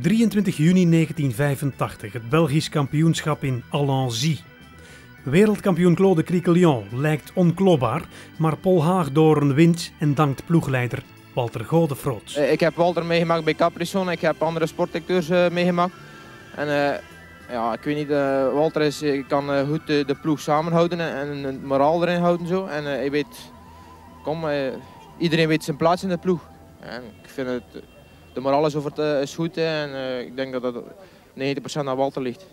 23 juni 1985, het Belgisch kampioenschap in Allenzy. Wereldkampioen Claude Criquelion lijkt onkloopbaar, maar Paul Haagdoorn wint en dankt ploegleider Walter Godefroot. Eh, Ik heb Walter meegemaakt bij Caprison, ik heb andere sportacteurs eh, meegemaakt. En eh, ja, ik weet niet, Walter is, kan goed de, ploeg samenhouden en, het moraal erin houden. Zo. En hij weet, kom, iedereen weet zijn plaats in de ploeg. En ik vind het, de moraal is, over het, is goed en eh, ik denk dat dat 90% aan Walter ligt.